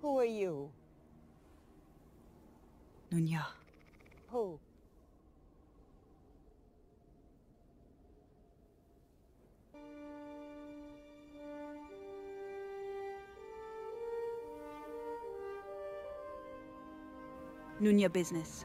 Who are you? Nunya. Who? Nunya business.